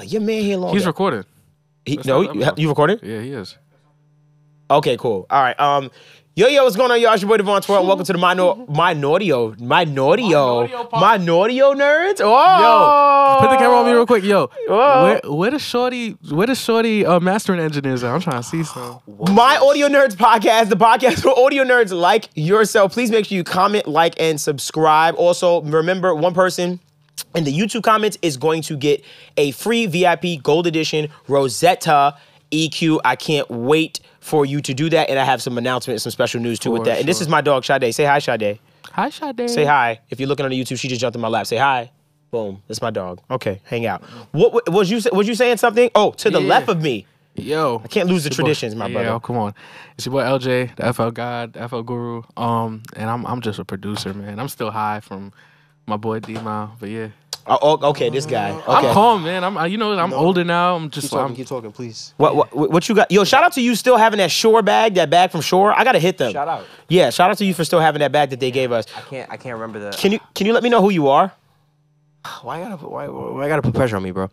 Like your man here longer. He's recording. He, That's no, not you, that you recorded? Yeah, he is. Okay, cool. All right. Um, yo, yo, what's going on, y'all? It's your boy Devvon Terrell. Welcome to the Minor Minordio, Minordio, Minordio Minordio nerds. Oh, Put the camera on me real quick, yo. Whoa. Where, where the shorty? Where the shorty uh, mastering engineers at? I'm trying to see some. My Audio Nerds podcast, the podcast for audio nerds like yourself. Please make sure you comment, like, and subscribe. Also, remember one person in the YouTube comments is going to get a free VIP Gold Edition Rosetta EQ. I can't wait for you to do that. And I have some announcements, some special news too with For that. And this is my dog, Sade. Say hi, Sade. Hi, Sade. Say hi. If you're looking on the YouTube, she just jumped in my lap. Say hi. Boom. That's my dog. Okay, hang out. What was you was you saying something? Oh, to the Yeah. left of me. Yo, I can't lose the traditions, my brother. Yeah, come on. It's your boy LJ, the FL God, the FL Guru. Um, and I'm I'm just a producer, man. I'm still high from my boy D Mile, but yeah, Oh, oh, okay, this guy. Okay. I'm calm, man. I'm I- you know I'm older now. I'm just Keep talking, I'm, keep talking, please. What, what what you got? Yo, shout out to you still having that Shure bag, that bag from Shure. I gotta hit them. Shout out. Yeah, shout out to you for still having that bag that they gave us. I can't. I can't remember the. Can you can you let me know who you are? Why I gotta? Why, why I gotta put pressure on me, bro?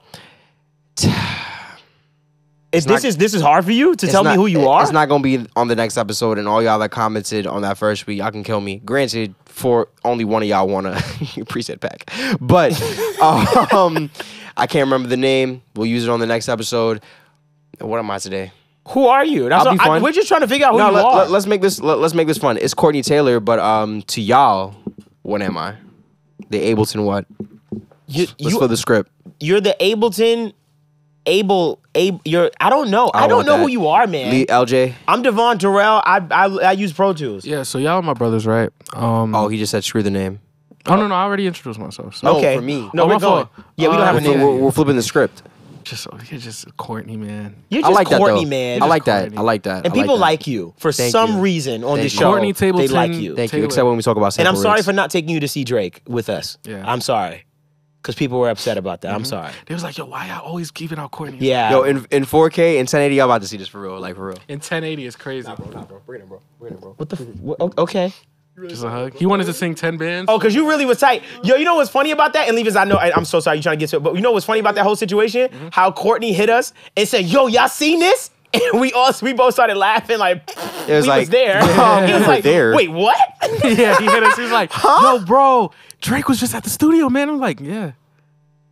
Is not- this is this is hard for you to tell not- me who you are? It's not gonna be on the next episode, and all y'all that commented on that first week, y'all can kill me. Granted, for only one of y'all wanna preset pack, but um, I can't remember the name. We'll use it on the next episode. What am I today? Who are you? That's I'll be I- we're just trying to figure out who no, you let, are. us make this let, us make this fun. It's Courtney Taylor, but um, to y'all, what am I? The Ableton what? you, Let's you, the script. you're the Ableton. Able, able, you're. I don't know. I, I don't know that. who you are, man. Lee, LJ. I'm Devvon Terrell. I, I I use Pro Tools. yeah. So y'all are my brothers, right? Um. Oh, he just said screw the name. oh no, no. I already introduced myself. So No, okay. for me. No, Oh, we're going. fault. Yeah, we don't Uh, have a name. we're, we're flipping the script. just you're just Courtney, man. You're I just like that Courtney, though. man. I like that. Courtney. I like that. and I like people that. like you for Thank some you. reason on Thank this you. show. Courtney they like you. Thank you. Except when we talk about And I'm sorry rates. for not taking you to see Drake with us. Yeah. I'm sorry. Because people were upset about that. I'm sorry. They was like, yo, why y'all always keeping out Courtney? Yeah. Yo, in in 4K and 1080, y'all about to see this for real, like for real. In 1080 is crazy. Bro, bro, Bring it, bro. Bring it, bro. what the? F- what, o- okay. Just a hug. He wanted to sing 10 bands. Oh, because you really was tight. Yo, you know what's funny about that? And Levis, I know, I, I'm so sorry you're trying to get to it, but you know what's funny about that whole situation? Mm-hmm. How Courtney hit us and said, yo, y'all seen this? And we all we both started laughing like It was we like, was there. yeah, he was like, there. wait, what? yeah, he hit us. He was like, yo, bro, Drake was just at the studio, man. I'm like, yeah.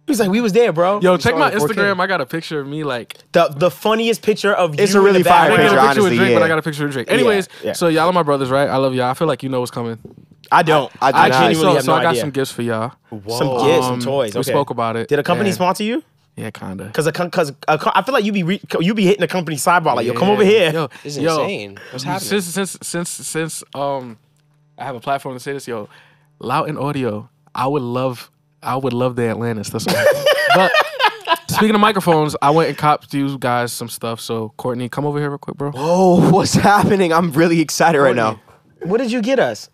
he was like, we was there, bro. Yo, check my it in 4K. Instagram. I got a picture of me like. the the funniest picture of It's you a really in the fire I didn't background. get a picture, picture with honestly, Drake, but. I got a picture of Drake. Anyways, yeah. so y'all are my brothers, right? I love y'all. I feel like you know what's coming. I don't. I do I genuinely so have so no I got idea. some gifts for y'all. Some gifts, some Um, toys. We spoke about it. Did a company and- sponsor you? Yeah, kinda. Because because I feel like you be re, you be hitting the company sidebar like yo come over here. Yo, This is yo, insane. What's happening? Since since since since um, I have a platform to say this, yo, Lauten Audio. I would love, I would love the Atlantis. That's all. but speaking of microphones, I went and copped you guys some stuff. So Courtney, come over here real quick, bro. Oh, what's happening? I'm really excited right now. What did you get us?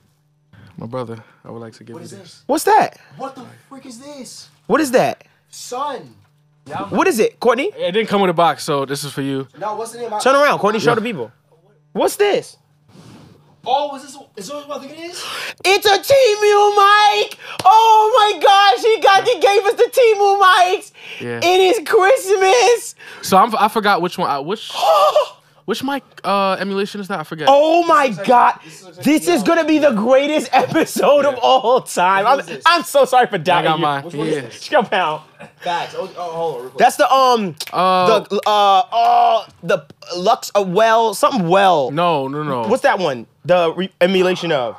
My brother, I would like to give you this. What's that? What the freak is this? What is that? Son. What is it, Courtney? It didn't come with a box, so this is for you. No, what's the name? Turn around, Courtney. Show the people. What's this? Oh, is this is this what I think it is? It's a Temu mic. Oh my gosh, he got he gave us the Temu mics. Yeah. It is Christmas. So I'm, I forgot which one. I, which which mic uh, emulation is that? I forget. Oh my god. This is gonna be the greatest episode of all time. I'm, I'm so sorry for I doubting got you. mine. one Yeah. is Go pound. Facts. Oh, oh hold on. That's the um Uh, the uh uh the Lux uh, well something well. no, no, no. What's that one? The re- emulation of.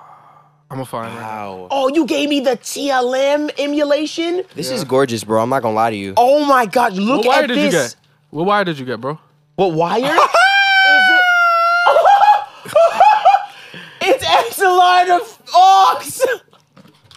I'm gonna find right now. Wow. Oh, you gave me the TLM emulation? This is gorgeous, bro. I'm not gonna lie to you. Oh my god, look at What wire at did this. you get? What wire did you get, bro? What wire? is it? it's XLR to aux.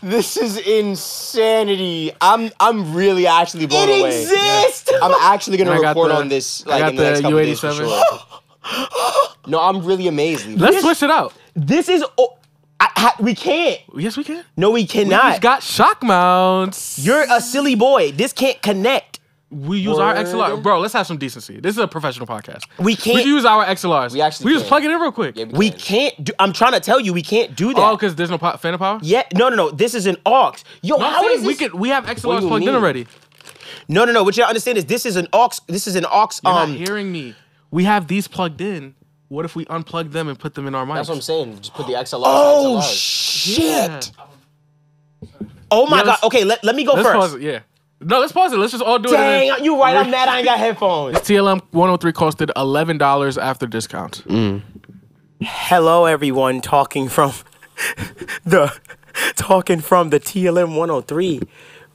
This is insanity. I'm I'm really actually blown It away. exists. I'm actually gonna And I got report the- on this I like got in the, next the couple days for U87. sure. no, I'm really amazed. Let's switch it out. This is. Oh, I, I, we can't. Yes, we can. No, we We cannot. just got shock mounts. You're a silly boy. This can't connect. we use our XLR, bro. Let's have some decency. This is a professional podcast. We We can't. can use our XLRs. We actually we just plug it in real quick. Yeah, we can. can't do. I'm trying to tell you, we can't do that. Oh, because there's no po- phantom power. yeah. No, no, no. This is an aux. Yo, No, I'm how saying is we this? could. We have XLRs do you plugged in already. No, no, no. What you understand is this is an aux. This is an aux. You're um, not hearing me. We have these plugged in. What if we unplug them and put them in our mics? That's what I'm saying. Just put the XLR. oh XLR. shit! Yeah. Oh my Yeah, god. Okay, let, let me go Let's first. pause it. Yeah. No, let's pause it. Let's just all do it. Dang, then- you right. I'm mad. I ain't got headphones. This TLM 103 costed eleven dollars after discount. Mm. Hello, everyone. Talking from the talking from the TLM 103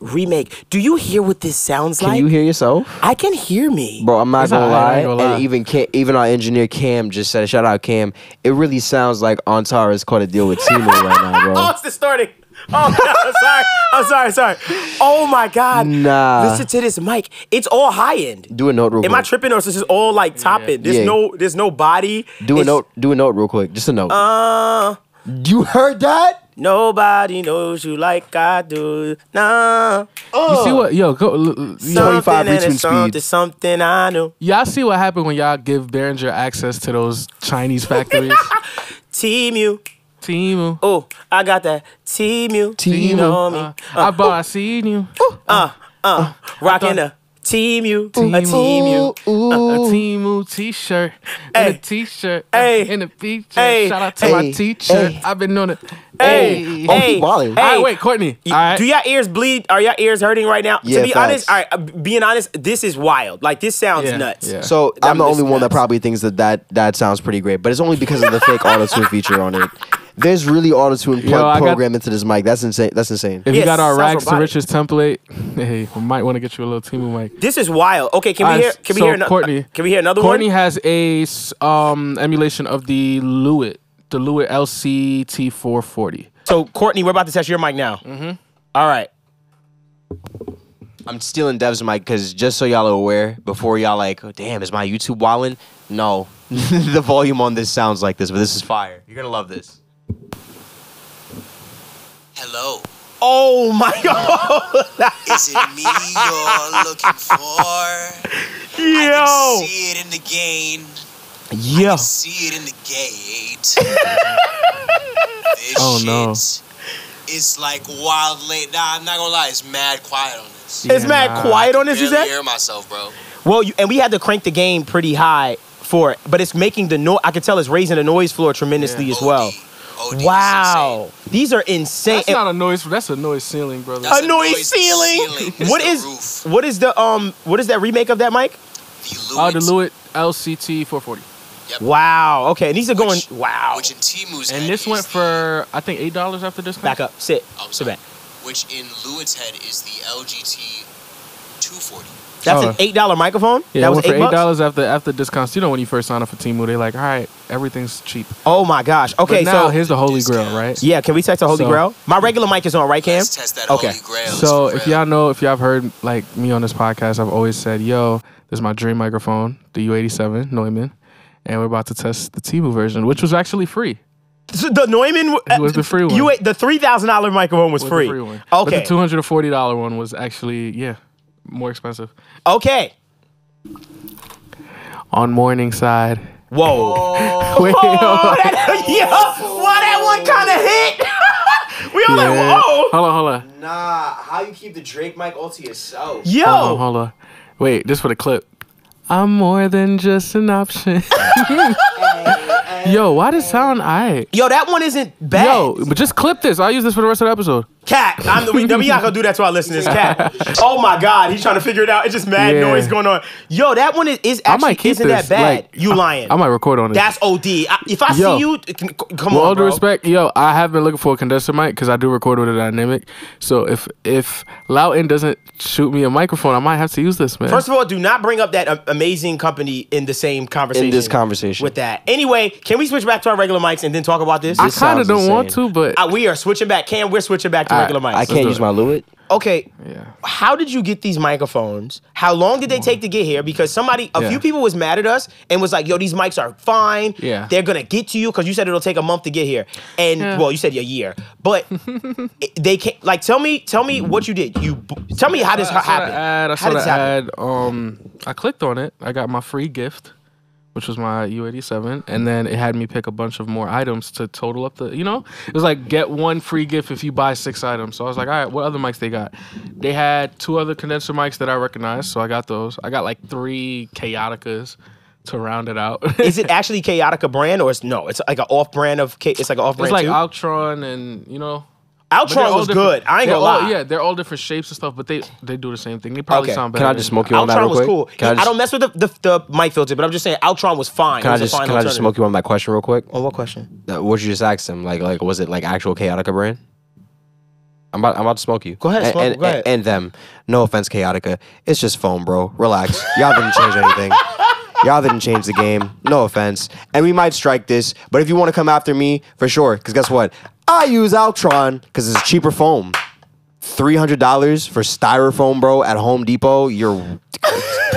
remake. Do you hear what this sounds Can like? Can you hear yourself? I can hear me. Bro, I'm not gonna alright, I lie. gonna lie. And even Cam, even our engineer Cam just said, shout out Cam. It really sounds like Antares caught a deal with Temu right now, bro. Oh, bro. it's distorting. Oh, no, I'm sorry. I'm sorry. Sorry. Oh my God. Nah. Listen to this mic. It's all high end. Do a note real Am I quick. tripping or is this all like top end? There's Yeah. no. There's no body. Do a note. Do a note real quick. Just a note. Uh, you heard that? Nobody knows you like I do. Nah. You see what? Yo, go. l- l- Yo, Something 25 and retweet something, something I knew. y'all see what happened when y'all give Behringer access to those Chinese factories? Team you. Temu. Oh, I got that. Team you. Team you know Uh, me. I bought. I seen you. Uh, uh, rocking a team you. A team you. A Temu t-shirt. And a t-shirt. Hey. In a feature. Hey. Shout out to my Hey. teacher. I've been on it. Hey, Oh, hey, keep wildin'. hey. All right, wait, Courtney. All right. Do your ears bleed? Are your ears hurting right now? Yeah, to be facts. honest, all right, uh, being honest, this is wild. Like this sounds Yeah, nuts. yeah. So That I'm the was only one that probably thinks that that, that sounds pretty great, but it's only because of the fake auto tune feature on it. There's really auto tune Yo, I got- programmed into this mic. That's insane. That's insane. If you Yes, got our sounds rags to robotic. riches template, hey, we might want to get you a little Temu mic. This is wild. Okay, can we Alright, hear? Can we so hear another? Courtney- Can we hear another one? Courtney one? has a s- um, emulation of the Lewitt, the Lewitt LCT440. So Courtney, we're about to test your mic now. Mm-hmm. All right. I'm stealing Dev's mic because just so y'all are aware, before y'all like, oh, damn, is my YouTube wildin'? No, the volume on this sounds like this, but this is fire. You're gonna love this. Hello. Oh my God. Is it me you're looking for? I Yo. can see it in the gain. Yo. See it in the gate. this Oh, no. shit is like wild late. Nah, I'm not gonna lie. It's mad quiet on this. It's mad nah. quiet on this. You Barely said? hear myself, bro. Well, you, and we had to crank the game pretty high for it, but it's making the noise. I can tell it's raising the noise floor tremendously Yeah. as well. OD. OD is Wow, insane. these are insane. That's not a noise. That's a noise ceiling, brother. That's a noise ceiling. It's What the is roof. what is the um what is that remake of that mic? The Oh, the Lewitt, Lewitt LCT440. Wow. Okay, and these are going. Which- wow. Which in Temu's And this went the- for I think eight dollars after discount. Back up. Sit. I'm Sit back. Which in Lewitt's head is the LGT 240. That's Oh. an eight dollar microphone. Yeah, that was went for eight eight bucks. dollars after after discounts. You know when you first sign up for Temu, they're like, all right, everything's cheap. Oh my gosh. Okay, but now so here's the holy grail, right? yeah, can we text the Holy So- Grail? My regular mic is on, right, Cam? Let's test that Okay. holy grail. So if y'all know, if y'all have heard like me on this podcast, I've always said, "Yo, this is my dream microphone, the U87 Neumann, and we're about to test the Temu version, which was actually free. So the Neumann It was the free uh, one. You the three thousand dollar microphone was Was free. The free one. But Okay. the two hundred and forty dollar one was actually yeah more expensive. okay. On Morningside. Whoa. Wait, Oh, that, yo, why that one kind of hit? we all like, whoa. Hold on, hold on, Nah, how you keep the Drake mic all to yourself? Yo. hold on, hold on. Wait, this for the clip. I'm more than just an option. Yo, why does sound alright? Yo, that one isn't bad. Yo, but just clip this. I'll use this for the rest of the episode. Cat. I'm the, we, we not gonna do that to our listeners. Cat. Oh my God, he's trying to figure it out. It's just mad Yeah. noise going on. Yo, that one is, is actually isn't this. that bad. like, you lying. I, I might record on it. That's OD. I, if I Yo. see you, c- c- come With on, all due respect, yo, I have been looking for a condenser mic because I do record with a dynamic. So if if Lauten doesn't shoot me a microphone, I might have to use this, man. First of all, do not bring up that um, amazing company in the same conversation. In this conversation. With that. Anyway, can we switch back to our regular mics and then talk about this? I kind of don't want to, but Uh, we are switching back. Cam, we're switching back to I- regular mics. I can't use it. my Lewitt. Okay. yeah. How did you get these microphones? How long did they take to get here? Because somebody, a Yeah. few people was mad at us and was like, yo, these mics are fine. Yeah. They're going to get to you because you said it'll take a month to get here. And, Yeah. well, you said a year. But it- they can't, like, tell me, tell me what you did. You, b- tell me how this I saw happened. the ad. I how saw did the this happen? ad. Um, I clicked on it. I got my free gift, which was my U87, and then it had me pick a bunch of more items to total up the. You know, it was like get one free gift if you buy six items. So I was like, all right, what other mics they got? They had two other condenser mics that I recognized, so I got those. I got like three Kaoticas to round it out. Is it actually Kaotica brand or it's no? It's like an off brand of K. It's like an off brand. It's like too. Ultron and you know. But they're Altron all was good. I ain't they're gonna all- lie. Yeah, they're all different shapes and stuff, but they they do the same thing. They probably Okay. sound better. Can I just smoke you on that Altron real was quick? cool. Can I I, just, don't mess with the, the the mic filter, but I'm just saying Altron was fine. can it I just can I just smoke you on that question real quick? On what question? Uh, What you just asked him? Like like was it like actual Kaotica brand? I'm about I'm about to smoke you. Go ahead, And, smoke- and, go ahead. and them. No offense, Kaotica. It's just foam, bro. Relax. Y'all didn't change anything. Y'all didn't change the game. No offense. And we might strike this, but if you want to come after me, for sure. Because guess what? I use Altron because it's cheaper foam. Three hundred dollars for styrofoam, bro, at Home Depot. You're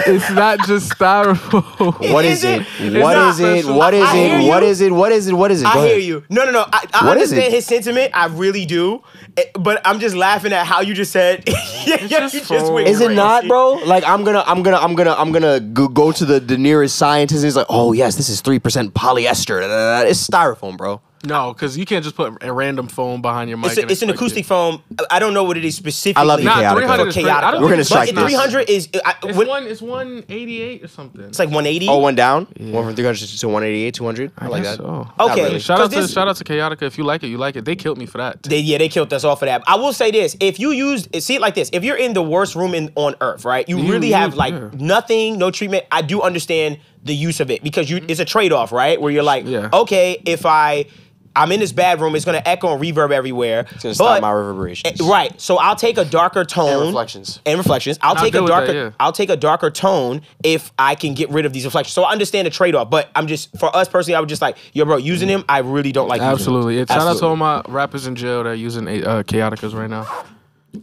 It's not just styrofoam. what Is is it? it? What It's is not it? What is it? What you. is it? What is it? What is it? I hear you. No, no, no. I, I What is understand it? his sentiment. I really do. Eh, But I'm just laughing at how you just said. yeah, yeah, just you just foam. went Is it not, bro? Like I'm gonna, I'm gonna, I'm gonna, I'm gonna go, go to the, the nearest scientist. And he's like, oh yes, this is three percent polyester. It's styrofoam, bro. No, because you can't just put a random foam behind your mic. It's, a, it's an acoustic it. foam. I don't know what it is specifically. I love you, Nah, Kaotica. 300 is For pretty- I Kaotica. We're gonna strike this. 300 is. I, It's what- one. It's one eighty eight or something. it's like 180. Oh, one down. One from three hundred to one eighty eight, two hundred. I, like guess that. so. Okay. really. Shout out 'Cause to this- shout out to Kaotica. If you like it, you like it. They killed me for that. They, yeah, they killed us all for that. I will say this: if you use, see it like this, if you're in the worst room in on earth, right? You, You- really you- have like yeah. nothing, no treatment. I do understand the use of it because you, mm-hmm. it's a trade off, right? Where you're like, Yeah. okay, if I, I'm in this bad room, it's gonna echo and reverb everywhere. It's gonna but, stop my reverberations. eh, Right. So I'll take a darker tone. And reflections. And reflections. I'll I'll take a with that, darker. yeah. I'll take a darker tone if I can get rid of these reflections. So I understand the trade off, but I'm just for us personally, I would just like, yo, bro, using them, I really don't like. using them. Absolutely. Yeah, Shout out to Absolutely. all my rappers in jail that are using uh, Kaoticas right now.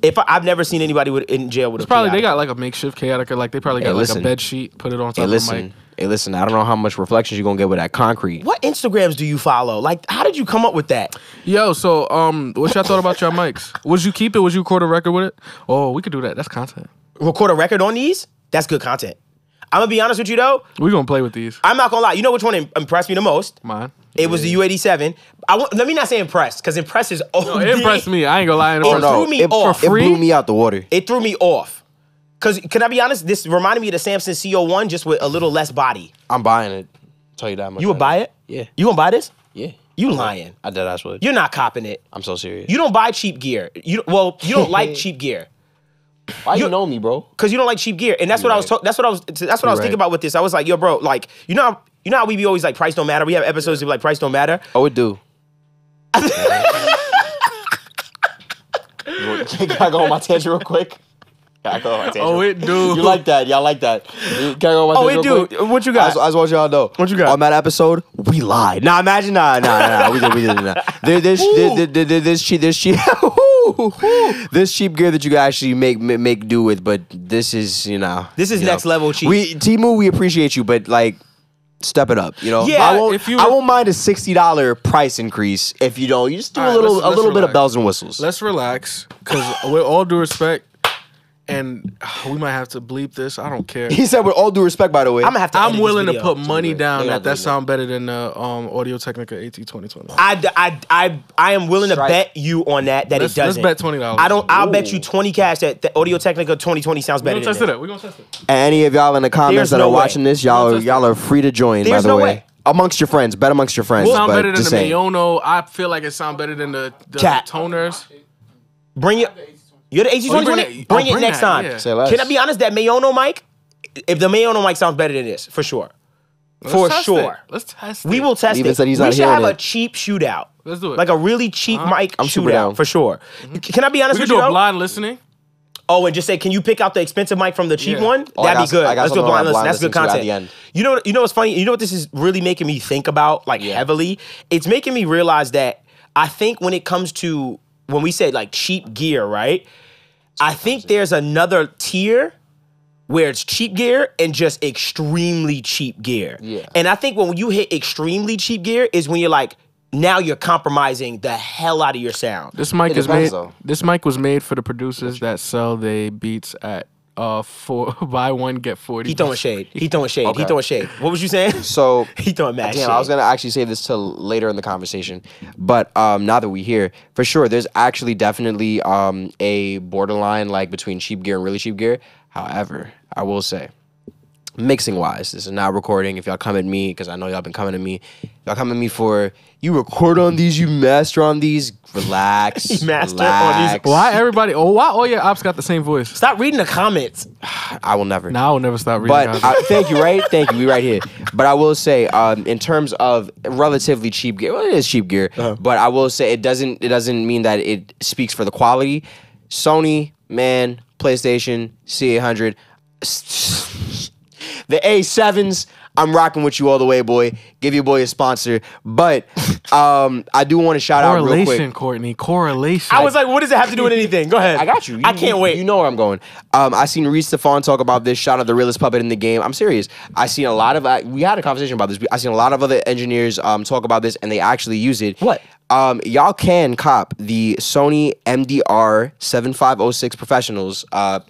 If I, I've never seen anybody with, in jail with a Probably they got like a makeshift Kaotica. Like they probably Hey, got like a bed sheet, put it on top Hey, of the mic. Listen. Hey, listen. I don't know how much reflections you're gonna get with that concrete. What Instagrams do you follow? Like, how did you come up with that? Yo, so um, what y'all thought about your mics? Would you keep it? Would you record a record with it? Oh, we could do that. That's content. Record a record on these? That's good content. I'm gonna be honest with you though. We gonna play with these. I'm not gonna lie. You know which one im- impressed me the most? Mine. It was the U87. I w- let me not say impressed, because impressed is oh, It impressed me. I ain't gonna lie. It impressed no. threw me it, off. it For blew me out the water. It threw me off. Cause can I be honest? This reminded me of the Samson C01 just with a little less body. I'm buying it. tell you that much. You would buy it? Yeah. You gonna buy this? Yeah. You lying. I did. That's what. You're not copping it. I'm so serious. You don't buy cheap gear. You well, you don't like cheap gear. Why you- you know me, bro? Cause you don't like cheap gear, and that's what I was. right. Ta- that's what I was. That's what I was right. thinking about with this. I was like, yo, bro, like, you know, how, you know how we be always like, price don't matter. We have episodes be like, price don't matter. Oh, it do. Can I go on my tangent real quick? Oh, it do. You like that? Y'all like that? Can I go on my Oh, it do. What you I got? just, I just want y'all to know. What you got? On that episode, we lied. Nah, imagine nah, nah, nah, nah. We did, we did, nah. There, there's, there, there, there, there's cheap, there's cheap, there's cheap gear that you can actually make make, make do with, but this is, you know, This is you next know. level cheap. We Temu, we appreciate you, but like. Step it up, you know. Yeah, I won't. if you- I won't mind a sixty dollar price increase if you don't. You just do All a right, little, let's- a let's little bit of bells and whistles. Let's relax, because with all due respect, and we might have to bleep this. I don't care. he said, with all due respect, by the way. I'm gonna have to. I'm willing to put money down that that sound better than the um, Audio Technica AT 2020. I, I, I, I am willing to Strike. bet you on that that Let's- it doesn't. let's bet $20. I don't. I'll bet you twenty cash that the Audio Technica 2020 sounds We're better gonna than test it that. out. We're gonna test it. And any of y'all in the comments There's that no are way. watching this, y'all are, y'all are free to join. There's by the no way, way. amongst your friends, bet amongst your friends. It sound but better than just the saying. Maono. I feel like it sound better than the, the Cat. toners. Bring it. You're the AT Oh, 2020. bring Bring, it- oh, it bring next that, time. yeah. Say less. Can I be honest? That Maono mic, if the Maono mic sounds better than this, for sure, Let's for test sure. it. Let's test it. We it. will test Even it. said he's we not should have hearing a cheap shootout. Let's do it. Like a really cheap uh-huh. mic I'm super shootout down. for sure. Mm-hmm. Can I be honest we with could you? do a blind listening. Oh, and just say, can you pick out the expensive mic from the cheap Yeah. one? Oh, That'd got be good. I got Let's do a something blind on listen. That's good listen at content. the end. You know, you know what's funny? You know what this is really making me think about, like Yeah. heavily. It's making me realize that I think when it comes to when we say like cheap gear, right? I think there's another tier where it's cheap gear and just extremely cheap gear. Yeah. And I think when you hit extremely cheap gear is when you're like, now you're compromising the hell out of your sound. This mic It is depends, made. though. This mic was made for the producers that sell their beats at uh for buy one get forty. He throwing shade. He throwing shade. He throwing shade. What was you saying? So he throwing mad Damn, shade. I was gonna actually save this till later in the conversation, but um, now that we here, for sure, there's actually definitely um, a borderline like between cheap gear and really cheap gear. However, I will say, mixing wise, this is not recording. If y'all come at me, because I know y'all been coming at me, y'all come at me for you record on these, you master on these. Relax, You master on these. Why everybody? Oh, why all your ops got the same voice? Stop reading the comments. I will never. Now I will never stop reading. But. I, thank you, right? Thank you. We right here. But I will say, um, in terms of relatively cheap gear, well, it is cheap gear. Uh-huh. But I will say it doesn't. It doesn't mean that it speaks for the quality. Sony, man, PlayStation, C800, the A7s. I'm rocking with you all the way, boy. Give your boy a sponsor. But um, I do want to shout out real correlation, quick. Courtney. Correlation. I was like, what does it have to do with anything? Go ahead. I got you. I can't wait. You know where I'm going. Um, I seen Reese Stefan talk about this. Shout out the realest puppet in the game. I'm serious. I seen a lot of. I, we had a conversation about this. I seen a lot of other engineers um, talk about this, and they actually use it. What? Um, y'all can cop the Sony MDR 7506 professionals. Uh,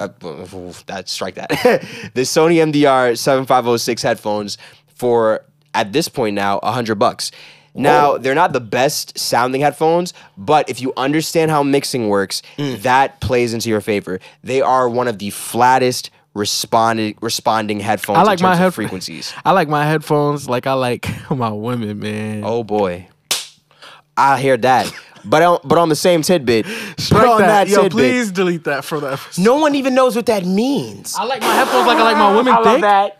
uh, that strike that. the Sony MDR 7506 headphones for at this point now a hundred bucks. Now they're not the best sounding headphones, but if you understand how mixing works, that plays into your favor. They are one of the flattest responding responding headphones I like in terms my of head frequencies. I like my headphones like I like my women, man. Oh boy, I hear that. But on, but on the same tidbit, but Strike on that. that, Yo, tidbit, please delete that from that. episode. no one even knows what that means. I like my headphones like I like my women thick. that.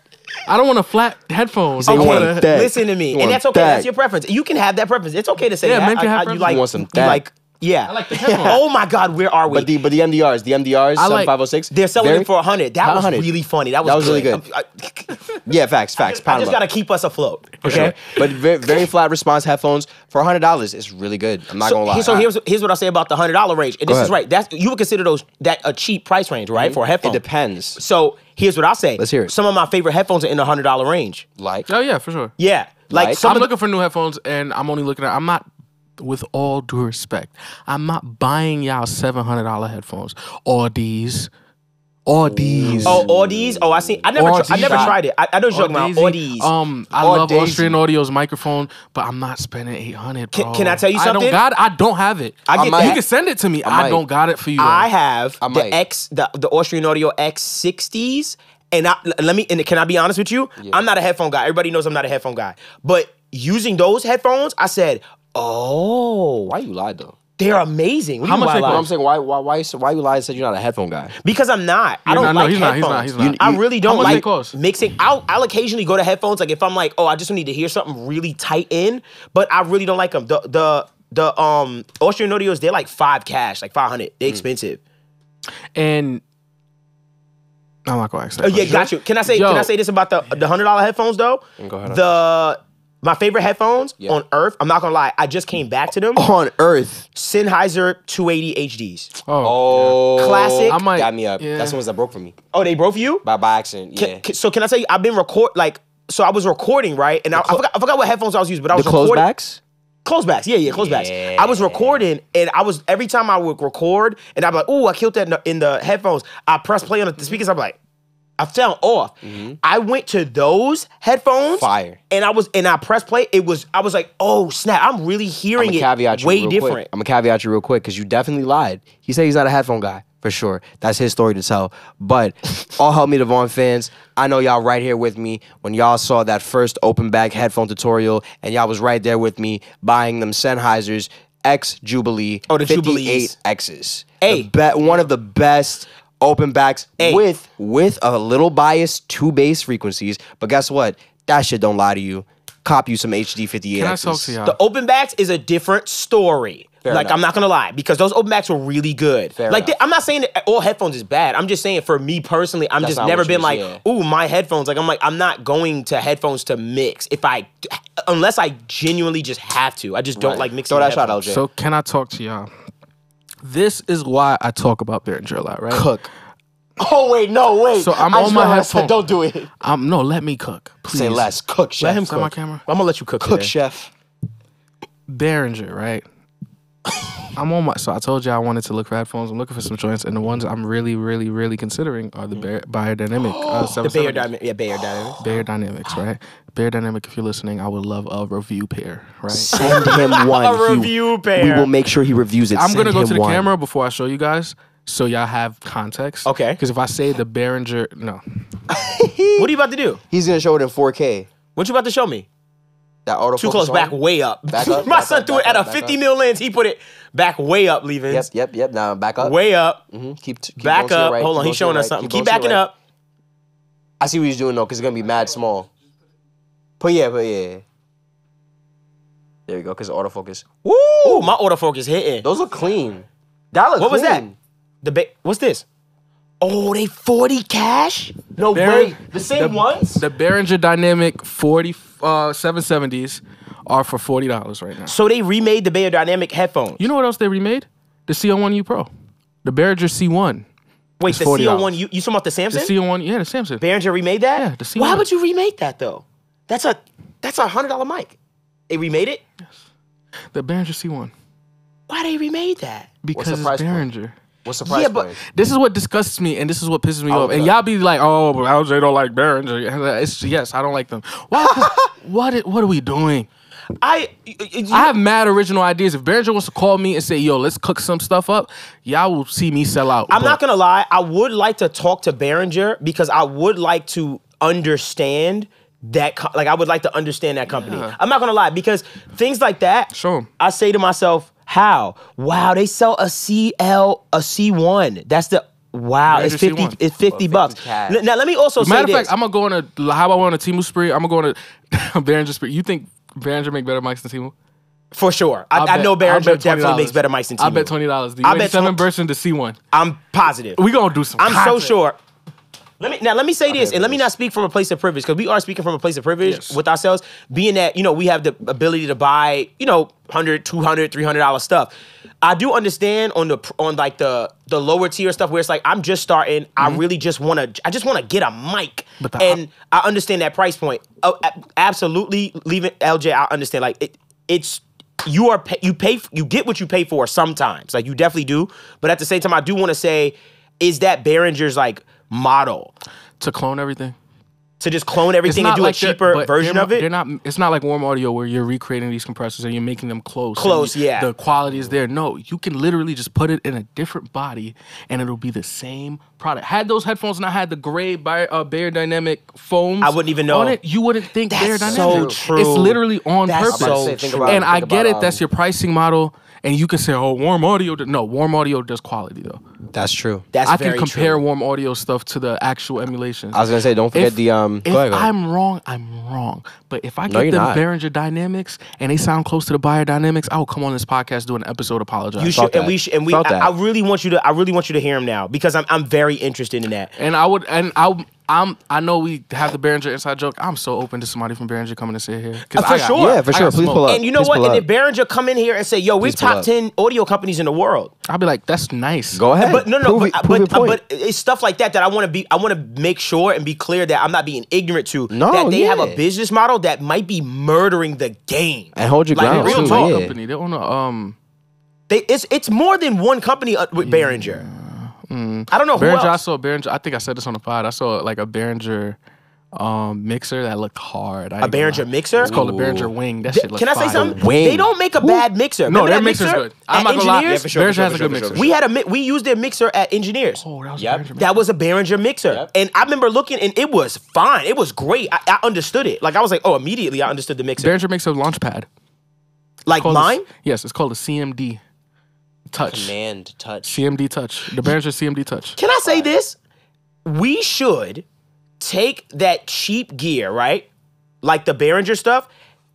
I don't want a flat headphones. They I Okay, want want a thick. listen to me, You and that's okay. that. That's your preference. You can have that preference. It's okay to say Yeah, that. men can I- have I- you like, want some you like, yeah. I like the headphones. oh my God, where are we? But the but the MDRs, the MDRs, I like- 7506, They're selling very- it for a hundred. That was 100. really funny. That was, That was really good. I, Yeah, facts, I facts. just, I Pound just 'em up. gotta keep us afloat. For Okay. sure. But very, very flat response headphones for hundred dollars is really good. I'm not So, gonna lie. so here's here's what I say about the hundred dollar range, and this Go is ahead. right. That's you would consider those that a cheap price range, right, mm-hmm. for a headphone. it depends. So here's what I'll say. Let's hear it. Some of my favorite headphones are in the hundred dollar range. Like Oh yeah, for sure. Yeah, like, Like? some I'm of the- looking for new headphones, and I'm only looking at. I'm not. With all due respect, I'm not buying y'all seven hundred dollar headphones. All these, all these. Oh, Audis. Oh, I see. I never. Or Tr- I never tried it. I, I know you're talking about Audacy. Audis. Um, I Or love Daisy. Austrian Audio's microphone, but I'm not spending eight hundred. Can- can I tell you something? I don't got. I don't have it. I get might- You can send it to me. I, might. don't got it for you. I have I the. X, the, the Austrian Audio X60s, and I, l- let me. And can I be honest with you? I'm not a headphone guy. Everybody knows I'm not a headphone guy. But using those headphones, I said, "Oh, why you lied though? they're amazing." What do How you much mean they why No, lie? I'm saying why why why you why you lied said you're not a headphone guy? Because I'm not. I don't no, like he's not, headphones. he's not, he's not. I really don't much like cost? mixing. I'll, I'll occasionally go to headphones. Like if I'm like, oh, I just need to hear something really tight in, but I really don't like them. The the the um Austrian Audios, they're like five cash, like five hundred. Hmm. They're expensive. and I'm not gonna ask that. Oh yeah, question. got you. Can I say Yo. can I say this about the the hundred dollar headphones though? Go ahead. The my favorite headphones Yeah. on earth. I'm not gonna lie. I just came back to them. On Earth. Sennheiser 280 HDs. Oh, Oh, Classic. I might- got me up. yeah. That's the ones that broke for me Oh, they broke for you? by by accident. Yeah. Can- can- so can I tell you? I've been record like. So I was recording right, and I, I forgot I forgot what headphones I was using, but I the was recording. closebacks. Closebacks, yeah, yeah, closebacks. Yeah. I was recording, and I was every time I would record, and I'm like, "Oh, I killed that in the, in the headphones." I press play on the speakers. I'm like, I sound off. Mm-hmm. I went to those headphones, Fire. and I was and I pressed play. It was I was like, "Oh snap!" I'm really I'm hearing it caveat you way different. Quick. I'm gonna caveat you real quick because you definitely lied. He said he's not a headphone guy for sure. That's his story to tell. But all help me, Devvon fans. I know y'all right here with me when y'all saw that first open back headphone tutorial, and y'all was right there with me buying them Sennheisers X Jubilee. Oh, the 58 Jubilees. X's. Hey. The be- one of the best open backs Hey. with with a little bias to bass frequencies. But guess what? That shit don't lie to you. Cop you some HD 58 Can I talk to y'all? The open backs is a different story. Fair like enough. I'm not gonna lie, because those open backs were really good. Fair like they- I'm not saying that all headphones is bad. I'm just saying for me personally, I'm That's just never been like, yeah. ooh, my headphones. Like I'm like I'm not going to headphones to mix if I, unless I genuinely just have to. I just don't Right. like mixing. Throw the that shot. LJ. So can I talk to y'all? This is why I talk about beer a lot, right? Cook. Oh wait, no wait. So I'm I on my realized- headphone. Don't do it. Um, no, let me cook, please. Say less. Cook, chef. Let him Is that my cook. camera? I'm gonna let you cook. Cook, today. chef. Behringer, right? I'm on my. So I told you I wanted to look for headphones. I'm looking for some joints, and the ones I'm really, really, really considering are the Bear, Biodynamic. Uh, The Beyer 770s. Dynamic. Yeah, Beyerdynamic. Bayer Dynamics, right? Beyerdynamic. If you're listening, I would love a review pair, right? Send him one. A He- review pair. We will make sure he reviews it. I'm gonna go to the one. camera before I show you guys, so y'all have context. Okay. Because if I say the Behringer, no, What are you about to do? He's gonna show it in 4K. What you about to show me? That auto Too close, back way up. Back up, My back son up, threw it back at a up, back 50 up. mil lens. He put it back way up, leaving. Yep, yep, yep. Now back up. Way up. Mhm. Keep, t- keep Back going to your up. right, Hold keep on, he's going to your showing us right, something. going Keep backing right. up. I see what he's doing though, because it's gonna be mad small. But yeah, but yeah. There we go, because autofocus. Woo! Ooh, my autofocus hitting. Those look clean. That look What was that? The ba- What's this? Oh, they 40 cash? No Behring- way. The same the, ones? The Behringer Dynamic 40 uh, 770s are for forty dollars right now. so they remade the Beyerdynamic headphones. You know what else they remade? The C01U Pro, the Behringer C1, Wait, the C01, you, you talking about the Samson? the C01. Yeah, the Samson. Behringer remade that? Yeah, the C1. Why would you remake that though? That's a that's a hundred dollar mic. They remade it. Yes. The Behringer C1 Why they remade that? because the it's price point? What's the price Yeah, but- point? This is what disgusts me, and this is what pisses me Oh, off. And y'all be like, "Oh, but LJ don't like Behringer." It's yes, I don't like them. Why? what? What are we doing? I y- y- you- I have mad original ideas. If Behringer wants to call me and say, "Yo, let's cook some stuff up," y'all will see me sell out. I'm But not gonna lie. I would like to talk to Behringer because I would like to understand that. Like I would like to understand that company. I'm not gonna lie because things like that. 'em. I say to myself, "How? Wow, they sell a CL a C1. That's the wow. It's fifty. C1. It's fifty Well, bucks. 50 cash. Now let me also say Matter of this. I'm gonna go on a how about we on a Temu spree? I'm gonna go on a Behringer spree. You think Behringer make better mics than Temu? for sure. I, I'll I know Behringer definitely $20. makes better mics than I bet twenty dollars. I bet seven tw- version to C1. I'm positive. We gonna do some. I'm so content. sure. Let me now. Let me say this, and let me not speak from a place of privilege because we are speaking from a place of privilege Yes. with ourselves, being that you know we have the ability to buy you know 100 200 300 dollar stuff. I do understand on the on like the the lower tier stuff where it's like I'm just starting. I really just want to. I just want to get a mic, Mm-hmm. But the- and I understand that price point. Oh, absolutely, leaving LJ. I understand. Like it, it's you are pay, you pay you get what you pay for sometimes. Like you definitely do. But at the same time, I do want to say, is that Behringer's like model to clone everything. to just clone everything and do a cheaper version of it? They're not. It's not like warm audio where you're recreating these compressors and you're making them close. Close, you- yeah. The quality is there. No, you can literally just put it in a different body and it'll be the same product. Had those headphones not had the gray Beyer, uh, Beyerdynamic foams, I wouldn't even know. on it. You wouldn't think That's Dynamic. so It's literally on That's purpose. so true. and I get it. That's um, your pricing model. And you can say, "Oh, warm audio." d-" No, warm audio does quality though. That's true. That's I can very compare true. warm audio stuff to the actual emulations. I was gonna say, don't forget If- the um. If go ahead, go ahead. I'm wrong, I'm wrong. But if I No, get you're them not. Behringer Dynamics and they sound close to the Beyerdynamics, I will come on this podcast do an episode apologize. You should, and we should, and we. I. I really want you to. I really want you to hear him now because I'm. I'm very interested in that. and I would, and I, I'm, I know we have the Behringer inside joke. I'm so open to somebody from Behringer coming to sit here. 'Cause Uh, for I got- sure. yeah, for sure. Please smoke. pull up. And you know Please what? pull And if Behringer come in here and say, "Yo, we're Please top ten audio companies in the world," I'll be like, that's nice. Go ahead. but no, no, prove but, it, prove but, point. but it's stuff like that that I want to be. I want to make sure and be clear that I'm not being ignorant to. No, that they have a business model that might be murdering the game. and hold your Like, ground real too. talk. Yeah. company. They own a um. They, it's it's more than one company uh, with Behringer. I don't know who Behringer. I saw a Behringer. I think I said this on the pod. I saw like a Behringer um mixer that looked hard. A Behringer mixer. It's called a Behringer Wing. That shit looked Can I say fire. something? Wing. They don't make a bad mixer. No, Remember their that mixer's mixer good. I'm at not gonna lie. Yeah, sure, Behringer has a good mixer. We had a mi- we used their mixer at engineers. Oh, that was Yep. a Behringer mixer. That was a Behringer mixer, Yep. and I remember looking, and it was fine. It was great. I, I understood it. Like I was like, oh, immediately I understood the mixer. Behringer makes a Launchpad. like mine. A, yes, it's called a CMD Touch. Command touch. CMD Touch. The Behringer CMD Touch. Can I say this? We should take that cheap gear, right? Like the Behringer stuff,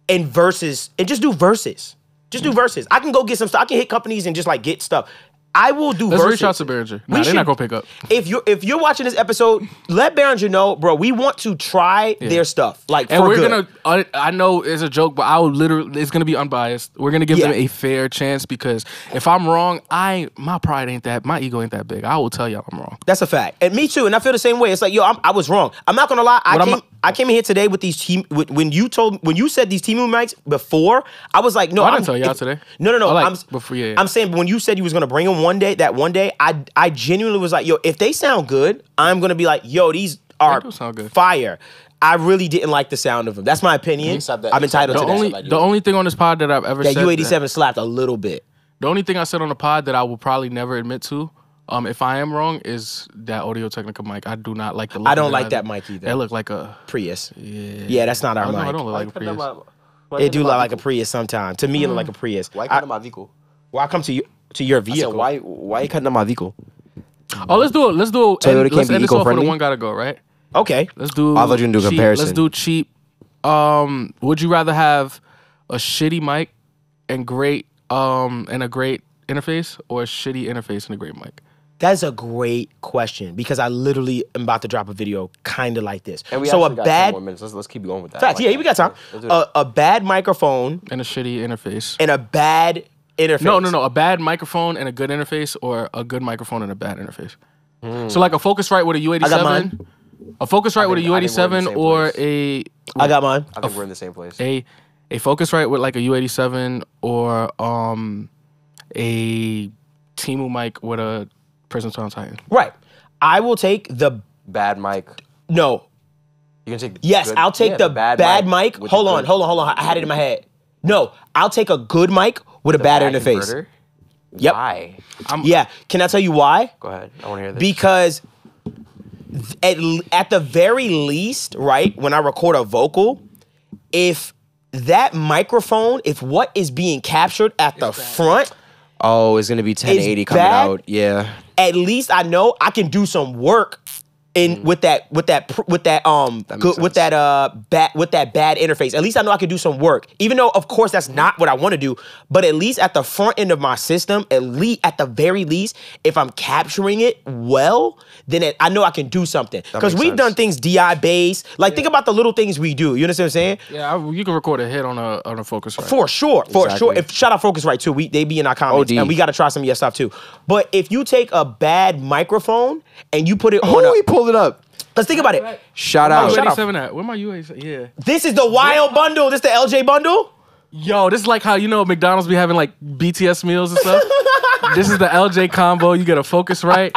and verses, and just do verses. Just do mm. verses. I can go get some stuff. I can hit companies and just like get stuff. I will do Let's reach out to Behringer. Nah, We they're not should- gonna pick up. If you're if you're watching this episode, let Behringer know, bro. We want to try their stuff, like And we're good. gonna. I know it's a joke, but I will literally. It's gonna be unbiased. We're gonna give them a fair chance because if I'm wrong, I my pride ain't that. My ego ain't that big. I will tell y'all I'm wrong. That's a fact, and me too. And I feel the same way. It's like, yo, I'm, I was wrong. I'm not gonna lie. I What I'm- came, I came in here today with these team. With, when you told when you said these team mics before, I was like, no, I I'm, didn't tell y'all if- today. No, no, no. Like, I'm before- yeah. I'm saying when you said you was gonna bring them one day, that one day, I I genuinely was like, yo, if they sound good, I'm gonna be like, yo, these are do sound good. fire. I really didn't like the sound of them. That's my opinion. Accept that- I'm entitled accept to The that. only the only thing on this pod that I've ever that said U87 slapped a little bit. the only thing I said on the pod that I will probably never admit to, um, if I am wrong, is that Audio Technica mic. I do not like the. Look I don't it like either. that mic either. That look like a. Prius. Yeah, Yeah, that's not our I don't, mic. I don't look like a Prius. It do look like a Prius sometimes. To me, it look like a Prius. Why I, cutting my vehicle? why come to you to your I said, vehicle? why why you cutting up my vehicle? Oh, let's do it. Let's do it. Toyota end- can't let's be end this off with eco-friendly? one gotta go, right? Okay. Let's do. I thought you were gonna do cheap. comparison. Let's do cheap. Um, would you rather have a shitty mic and great um and a great interface, or a shitty interface and a great mic? That's a great question because I literally am about to drop a video kind of like this. And we so a got bad more minutes. Let's let's keep going with that. fact, Like yeah, we got time. A, a bad microphone And a shitty interface. and a bad interface. No, no, no. A bad microphone and a good interface, or a good microphone and a bad interface. Hmm. So like a Focusrite with a U87. I got mine. A Focusrite with a think- I think we're in the U87 or place. a I got mine. I think we're in the same place. a a Focusrite with like a U87 or um a Temu mic with a Prism Sound Titan. Right. I will take the Bad mic. no. You can take. the Yes, good- I'll take yeah, the, bad, mic. with the Hold on, good- hold on, hold on. I had it in my head. No, I'll take a good mic with a the bad bad interface. converter? Yep. Why? Yeah. Can I tell you why? Go ahead. I want to hear this. because th- at, l- at the very least, right, when I record a vocal, if that microphone, if what is being captured at the front, oh, it's gonna be 1080 coming bad? out. Yeah. At least I know I can do some work in with that with that with that um Mm. makes good, with that uh bad with that bad interface. At least I know I can do some work. Even though of course that's not what I want to do, but at least at the front end of my system, at least at the very least, if I'm capturing it well, then it, I know I can do something. Because we've sense. done things DI based. Like think about the little things we do. You understand what I'm saying? Yeah, I, you can record a hit on a on a Focusrite. For sure, for Exactly. sure. If shout out Focusrite too, we they be in our comments, OD. and we got to try some of your stuff too. But if you take a bad microphone and you put it on Oh, he a, pulled it up. let's think about it. Shout Where out. my shout out. U87 at? Where my U87? Yeah. This is the wild bundle. This is the LJ bundle. Yo, this is like how you know McDonald's be having like BTS meals and stuff. this is the LJ combo. You get a Focusrite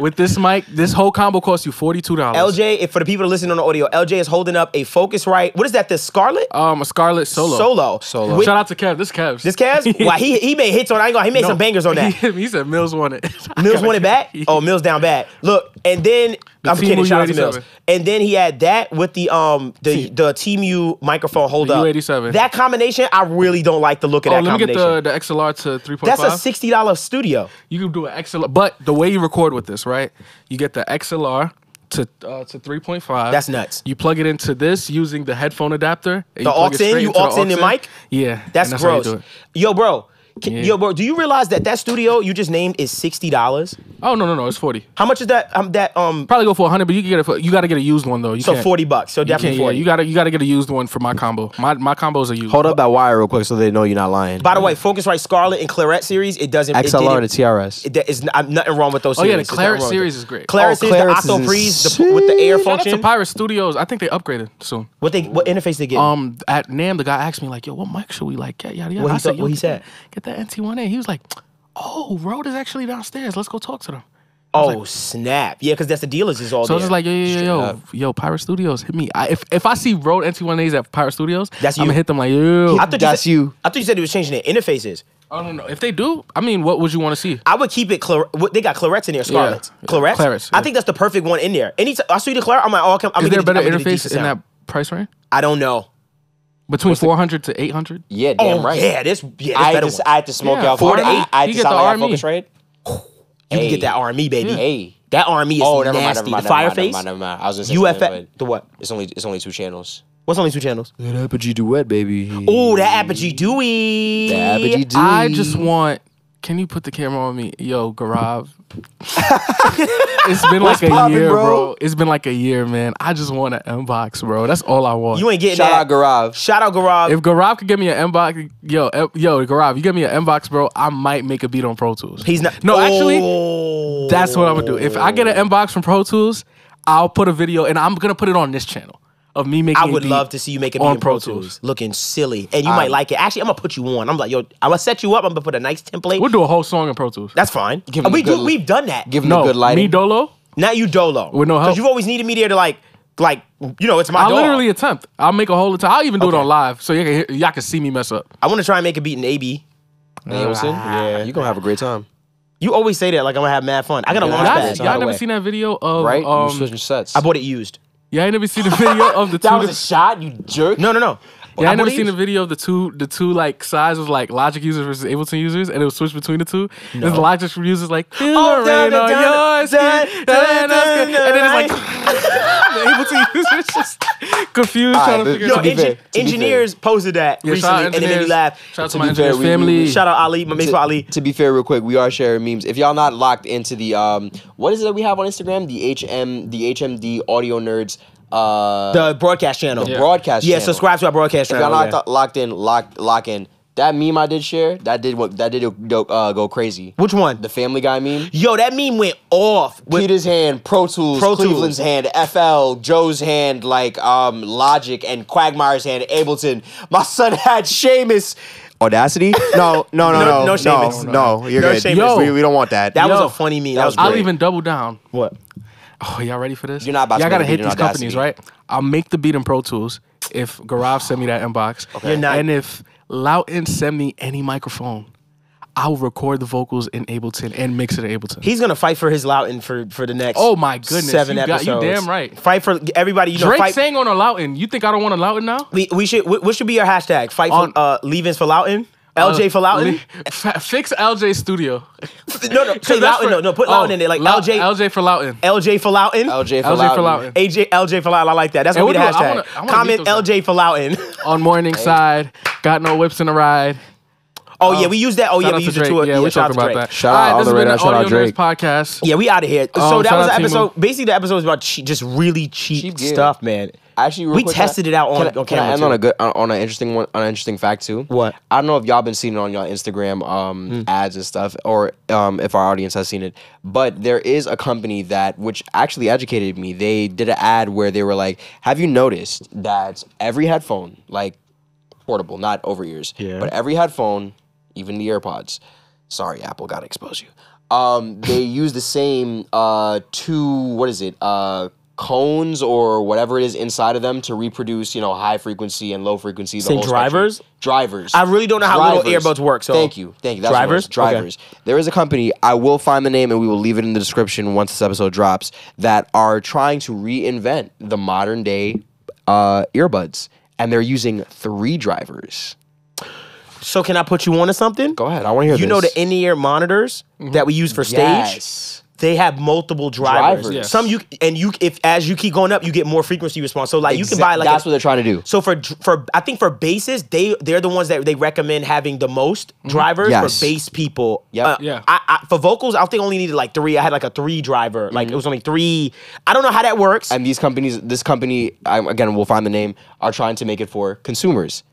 with this mic. This whole combo costs you forty two dollars. LJ, if for the people listening on the audio, LJ is holding up a Focusrite. What is that? The Scarlett Um, a Scarlett Solo. Solo. Solo. With- Shout out to Kev. This Kev's. this Cavs. Wow, he he made hits on. I ain't gonna. He made some bangers on that. He, he said Mills won it. Mills won it back. Oh, Mills down bad. Look, and then I'm Temu kidding. Shout out to U87. Mills. And then he had that with the um the the Temu microphone hold The up. U87. That combination, I really don't like the look of Oh, that let me get combination. the, the XLR to three point That's a sixty dollar studio. You can do an XLR, but the way you record with this, right? You get the XLR to uh, to three point five. That's nuts. You plug it into this using the headphone adapter. and The you plug aux it in? straight You into the aux in the mic? Yeah, That's, and how you gross. do it. Yo, bro. Can, Yeah. Yo, bro. Do you realize that that studio you just named is sixty dollars? Oh no no no! It's forty. How much is that? Um, that um. Probably go for hundred, but you can get it. For, you got to get a used one though. You So can't- forty bucks. So definitely can't, yeah, you gotta you gotta get a used one for my combo. My my combos are used. Hold up that wire real quick so they know you're not lying. By the way, Focusrite Scarlett and Clarett series, it doesn't. it XLR and the TRS. It, there is n- uh, nothing wrong with those. Oh series. yeah, the There's Clarett series is great. Clarett Oh, series, Clarett's the is the, with the air Shout out to function. Pirate Studios. I think they upgraded soon. What they what interface they get? Um, at NAMM, the guy asked me like, "Yo, what mic should we like get?" Yada yada. What he I said, what he get said? That- Get that NT1A. He was like, "Oh, Rode is actually downstairs. Let's go talk to them." oh snap! Yeah, because that's the dealers is all So I there. was just like, yo, yo, yo, yo, yo, Pirate Studios, hit me. I, if if I see Rode NT1As at Pirate Studios, That's I'm gonna hit them like, yo. I thought That's you. Said, you. I thought you said he was changing the interfaces. I don't know if they do. I mean, what would you want to see? I would keep it. Clar- what- they got claretts in there, Scarlett. Yeah. Claretts. Claretts, I think that's the perfect one in there. Any I see the clarett, I'm like, oh, I'm, I'm Is there a better I'm gonna get interface in that price range? I don't know. Between 400 to 800? Yeah, damn oh right. yeah, this yeah, this I had, better to, one. I had to smoke Yeah, out four to eight. I had You to get the like that RME. focus right. You can get that RME baby. Hey. That RME is Oh, never mind, nasty. never mind, the never mind, Fireface. never mind, never mind. I was gonna say something, UFX. but The what? It's only it's only two channels. What's only two channels? That Apogee duet, baby. Oh, that Apogee Dewey. The Apogee Dewey. I just want. Can you put the camera on me, yo, Garav? it's been like a poppin', year, bro? bro? It's been like a year, man. I just want an inbox, bro. That's all I want. You ain't getting shout that. out Garav. Shout out Garage. if Garav could give me an inbox, yo, eh, yo, Garav, you give me an inbox, bro. I might make a beat on Pro Tools. He's not. No, actually, Oh. That's what I'm gonna do. If I get an inbox from Pro Tools, I'll put a video and I'm gonna put it on this channel. Of me making. I a would beat love to see you make a beat on Pro Pro Tools. Tools. looking silly, and you might like it. Actually, I'm gonna put you on. I'm like, yo, I'm gonna set you up. I'm gonna put a nice template. We'll do a whole song in Pro Tools. That's fine. Give 'em we a good- do. We've done that. Give him no, the good lighting. me Dolo. Not you, Dolo. With no help. Because you've always needed me there to like, like, you know, it's my I'll dog. literally attempt. I'll make a whole attempt. I'll even do Okay. it on live, so you can hear, y'all can see me mess up. I want to try and make a beat in AB. Ableton? Yeah. You're gonna have a great time. You always say that like I'm gonna have mad fun. I got a Yeah. launch Y'all, y'all never way. seen that video of Right? Um, you switching sets. I bought it used. Y'all ain't never seen the video of the two. that was a shot, you jerk. No, no, no. Yeah, I I never seen the video of the two, the two like sides of like Logic users versus Ableton users, and it was switched between the two. And the Logic users like, feel Oh, the dun, rain dun, on dun, your skin, dun, dun, dun, dun, dun, and then it's like the Ableton users just confused All trying right, to figure Yo, it To be out. fair, engin- to be engineers posted that Yeah, recently, shout out and it made me engineers. laugh. Shout out to To my be fair, engineers we- we- family. Shout out Ali, my mate's for Ali. To be fair, real quick, we are sharing memes. If y'all not locked into the um, what is it that we have on Instagram? The HM, the HMD Audio Nerds. Uh, The broadcast channel. the broadcast. Yeah, channel. subscribe to our broadcast If channel. y'all yeah. not locked in, lock lock in. That meme I did share, that did what that did go uh, go crazy. Which one? The Family Guy meme. Yo, that meme went off. With, Peter's hand, Pro Tools, Pro Tools. Cleveland's hand, FL, Joe's hand, like um Logic, and Quagmire's hand, Ableton. My son had Seamus. Audacity? No, no, no, No- no, no Seamus. no, You're No good. Seamus. Yo. we, we don't want that. that was a funny meme. That, that was was great. I'll great. even double down. What? Oh, y'all ready for this? You're not about to y'all to gotta hit beat in these companies, right? I'll make the beat in Pro Tools if Garav send me that inbox. You're not- And if Lauten send me any microphone, I'll record the vocals in Ableton and mix it in Ableton. He's gonna fight for his Lauten for for the next. Oh my goodness, seven you got- you damn right. Fight for everybody. You know, Drake fight. sang on a Lauten. You think I don't want a Lauten now? we, we should. What, should be your hashtag? Fight On- for uh, leavings for Lauten. LJ for Lauten. Li- fix LJ Studio. no, no. Say Lauten. No, no. Put Lauten in there. Like Lou- LJ. LJ for Lauten. LJ for Lauten. LJ for LJ for Lauten. AJ LJ for Lauten. I like that. That's Hey, gonna be the we'll do it. I hashtag. wanna- I wanna Comment beat those LJ for Lauten. On morning side, got no whips in the ride. Oh yeah, we use that. Oh yeah, we out to use it Drake. too. Yeah, we're shout out talking about that. Shout out right, all the has way been down, the shout out Drake. podcast. Yeah, we out of here. so Um, that was the episode. Basically, the episode was about cheap, just really cheap, Cheap stuff, man. Actually, We quick, tested can it out on- can I- on can I end on a good on, on an interesting one on an interesting fact too. What? I don't know if y'all been seeing it on your Instagram um, Hmm. ads and stuff, or um, if our audience has seen it. But there is a company that which actually educated me. They did an ad where they were like, "Have you noticed that every headphone, like portable, not over ears, Yeah. but every headphone, even the AirPods, sorry, Apple, gotta expose you. Um, they use the same uh, two. What is it? Uh, cones or whatever it is inside of them to reproduce, you know, high frequency and low frequency. The Say whole spectrum. drivers? Drivers. I really don't know how little earbuds work, so- thank you, thank you. That's was. Drivers? Okay. Drivers. There is a company. I will find the name and we will leave it in the description once this episode drops. That are trying to reinvent the modern day uh, earbuds, and they're using three drivers. So can I put you on to something? Go ahead. I want to hear You this. know the in-ear monitors that we use for stage. They have multiple drivers. Drivers. Yes. Some you and you if as you keep going up, you get more frequency response. So like you can buy like That's a- what they're trying to do. So for for I think for basses, they they're the ones that they recommend having the most drivers Yes. for bass people. Yep. Uh, Yeah. I, I, for vocals, I think only needed like three. I had like a three driver. Like it was only three. I don't know how that works. And these companies, this company, I, again, we'll find the name, are trying to make it for consumers.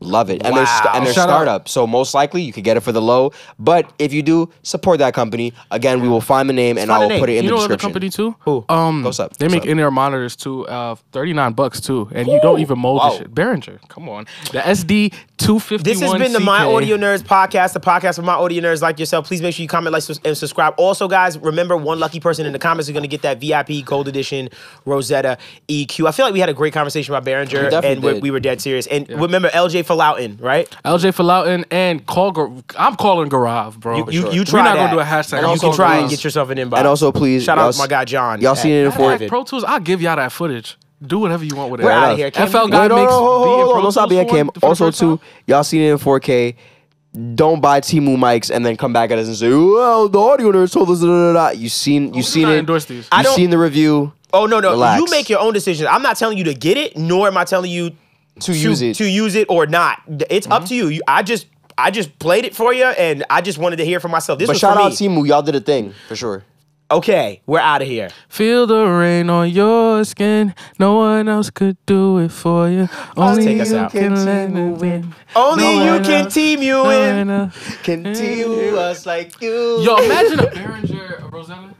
Love it, and they're st- and they're Shout out. startup. So most likely you could get it for the low. But if you do support that company, again, we will find the name and I the will put it in you the know other description. company too? Who? Um, What's up? They make up? in-ear monitors too, uh, thirty nine bucks too, and you don't even mold Wow. the shit. Behringer, come on, the SD two fifty one. This has been the My Audio Nerds podcast, the podcast for My Audio Nerds like yourself. Please make sure you comment, like, and subscribe. Also, guys, remember one lucky person in the comments is going to get that VIP Gold Edition Rosetta EQ. I feel like we had a great conversation about Behringer, We and we we were dead serious. And remember LJ for Lauten, right? LJ for Lauten and call. I'm calling Garav, bro. You, you, sure. you We're try not that. gonna do a hashtag. And I'm you can calling try and get yourself an inbox. And also, please, shout out s- my guy John. y'all at- seen it in at four- Pro Tools. I'll give y'all that footage. Do whatever you want with it. We're out of here. Cam. FL guy Wait, no, makes no, hold, beat in hold, Pro hold, don't stop Tools being Cam. one- for the Also, too, y'all seen it in 4K. Don't buy Temu mics and then come back at us and say, "Well, the audio nerds told us." Da, da, da, da. You seen, you seen not it. endorse these. I You don't- seen the review. Oh no, no, Relax. you make your own decisions. I'm not telling you to get it, nor am I telling you To use it. to use it or not. It's up mm-hmm. to you. You- I just I just played it for you, and I just wanted to hear for myself. This But was shout for out me. Temu, y'all did a thing for sure. Okay, we're out of here. Feel the rain on your skin. No one else could do it for you. Only take us you out. can let me win. Only No you one can else- team you No in. one else. Continue us like you. Yo, imagine a Behringer Rosetta.